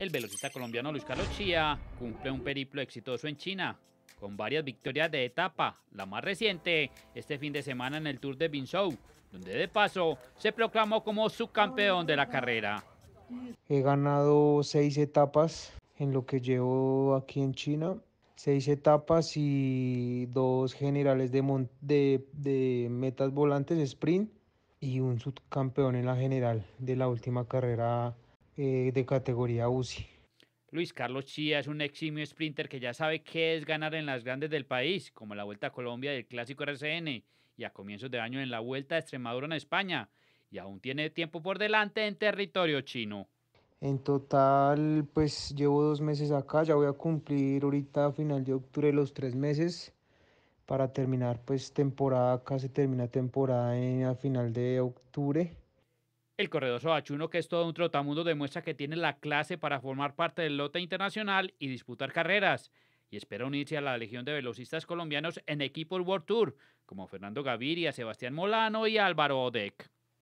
El velocista colombiano Luis Carlos Chía cumple un periplo exitoso en China, con varias victorias de etapa, la más reciente este fin de semana en el Tour de Binzhou, donde de paso se proclamó como subcampeón de la carrera. He ganado seis etapas en lo que llevo aquí en China, seis etapas y dos generales de, de, metas volantes sprint y un subcampeón en la general de la última carrera eh, de categoría UCI. Luis Carlos Chía es un eximio sprinter que ya sabe qué es ganar en las grandes del país, como la Vuelta a Colombia y el Clásico RCN, y a comienzos de año en la Vuelta a Extremadura en España, y aún tiene tiempo por delante en territorio chino. En total, pues llevo dos meses acá, ya voy a cumplir ahorita a final de octubre los tres meses para terminar pues temporada, acá se termina temporada en, a final de octubre el corredor sobachuno, que es todo un trotamundo, demuestra que tiene la clase para formar parte del lote internacional y disputar carreras. Y espera unirse a la legión de velocistas colombianos en equipos World Tour, como Fernando Gaviria, Sebastián Molano y Álvaro Odek.